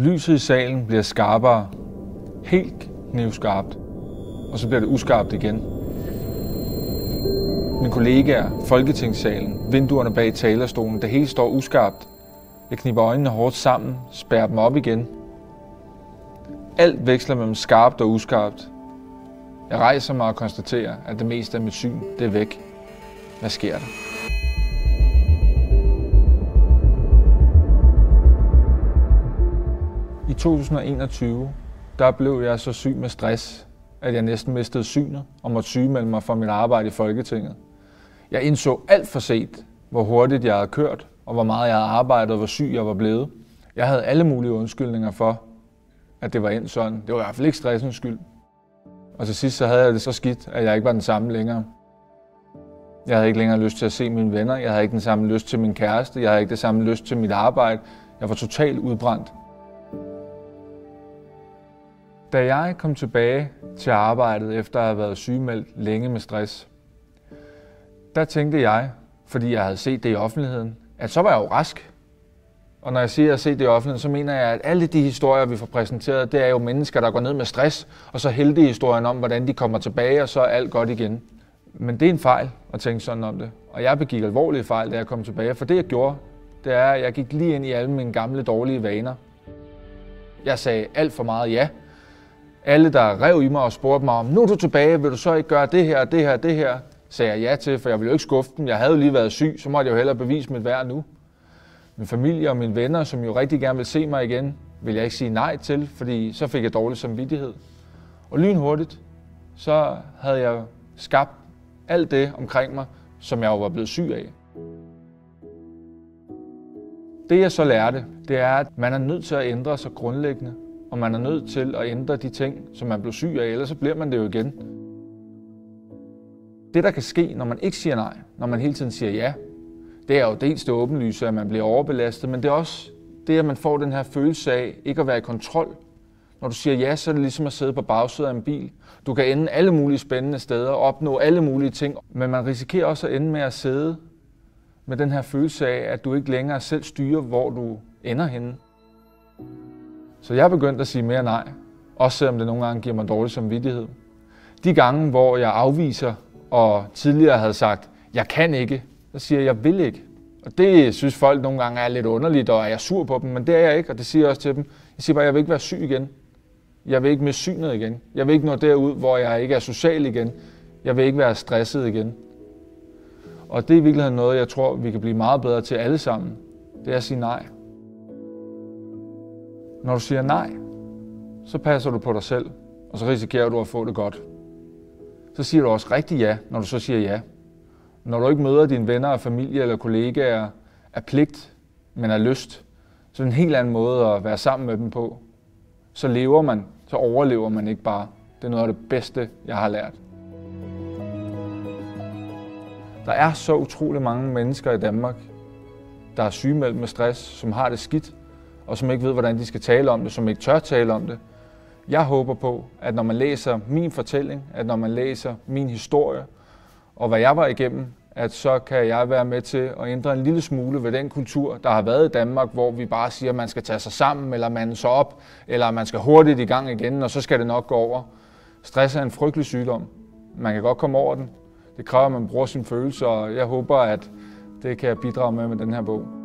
Lyset i salen bliver skarpere, helt knivskarpt, og så bliver det uskarpt igen. Mine kollegaer, Folketingssalen, vinduerne bag talerstolen, det hele står uskarpt. Jeg kniber øjnene hårdt sammen, spærrer dem op igen. Alt veksler mellem skarpt og uskarpt. Jeg rejser mig og konstaterer, at det meste af mit syn, det er væk. Hvad sker der? I 2021, der blev jeg så syg med stress, at jeg næsten mistede synet og måtte sygemelde mig fra mit arbejde i Folketinget. Jeg indså alt for set, hvor hurtigt jeg havde kørt, og hvor meget jeg havde arbejdet, og hvor syg jeg var blevet. Jeg havde alle mulige undskyldninger for, at det var endt sådan. Det var i hvert fald ikke stressens skyld. Og til sidst så havde jeg det så skidt, at jeg ikke var den samme længere. Jeg havde ikke længere lyst til at se mine venner. Jeg havde ikke den samme lyst til min kæreste. Jeg havde ikke det samme lyst til mit arbejde. Jeg var totalt udbrændt. Da jeg kom tilbage til arbejdet efter at have været sygemeldt længe med stress, der tænkte jeg, fordi jeg havde set det i offentligheden, at så var jeg jo rask. Og når jeg siger, at jeg har set det i offentligheden, så mener jeg, at alle de historier, vi får præsenteret, det er jo mennesker, der går ned med stress, og så heldige historien om, hvordan de kommer tilbage, og så er alt godt igen. Men det er en fejl at tænke sådan om det. Og jeg begik alvorlige fejl, da jeg kom tilbage. For det, jeg gjorde, det er, at jeg gik lige ind i alle mine gamle dårlige vaner. Jeg sagde alt for meget ja. Alle, der rev i mig og spurgte mig om, nu er du tilbage, vil du så ikke gøre det her, det her, det her, sagde jeg ja til, for jeg ville jo ikke skuffe dem. Jeg havde jo lige været syg, så måtte jeg jo hellere bevise mit værd nu. Min familie og mine venner, som jo rigtig gerne vil se mig igen, vil jeg ikke sige nej til, fordi så fik jeg dårlig samvittighed. Og lynhurtigt, så havde jeg skabt alt det omkring mig, som jeg jo var blevet syg af. Det jeg så lærte, det er, at man er nødt til at ændre sig grundlæggende, og man er nødt til at ændre de ting, som man blev syg af, ellers så bliver man det jo igen. Det, der kan ske, når man ikke siger nej, når man hele tiden siger ja, det er jo dels det åbenlyse, at man bliver overbelastet, men det er også det, at man får den her følelse af ikke at være i kontrol. Når du siger ja, så er det ligesom at sidde på bagsædet af en bil. Du kan ende alle mulige spændende steder, opnå alle mulige ting, men man risikerer også at ende med at sidde med den her følelse af, at du ikke længere selv styrer, hvor du ender henne. Så jeg er begyndt at sige mere nej, også selvom det nogle gange giver mig dårlig samvittighed. De gange, hvor jeg afviser og tidligere havde sagt, jeg kan ikke, så siger jeg, jeg vil ikke. Og det synes folk nogle gange er lidt underligt, og er jeg sur på dem, men det er jeg ikke, og det siger jeg også til dem. Jeg siger bare, jeg vil ikke være syg igen. Jeg vil ikke med synet igen. Jeg vil ikke nå derud, hvor jeg ikke er social igen. Jeg vil ikke være stresset igen. Og det er i virkeligheden noget, jeg tror, vi kan blive meget bedre til alle sammen. Det er at sige nej. Når du siger nej, så passer du på dig selv, og så risikerer du at få det godt. Så siger du også rigtig ja, når du så siger ja. Når du ikke møder dine venner og familie eller kollegaer af pligt, men af lyst, så er det en helt anden måde at være sammen med dem på. Så lever man, så overlever man ikke bare. Det er noget af det bedste, jeg har lært. Der er så utrolig mange mennesker i Danmark, der er sygemeldt med stress, som har det skidt, og som ikke ved, hvordan de skal tale om det, som ikke tør tale om det. Jeg håber på, at når man læser min fortælling, at når man læser min historie, og hvad jeg var igennem, at så kan jeg være med til at ændre en lille smule ved den kultur, der har været i Danmark, hvor vi bare siger, at man skal tage sig sammen, eller man så op, eller man skal hurtigt i gang igen, og så skal det nok gå over. Stress er en frygtelig sygdom. Man kan godt komme over den. Det kræver, at man bruger sine følelser, og jeg håber, at det kan jeg bidrage med med den her bog.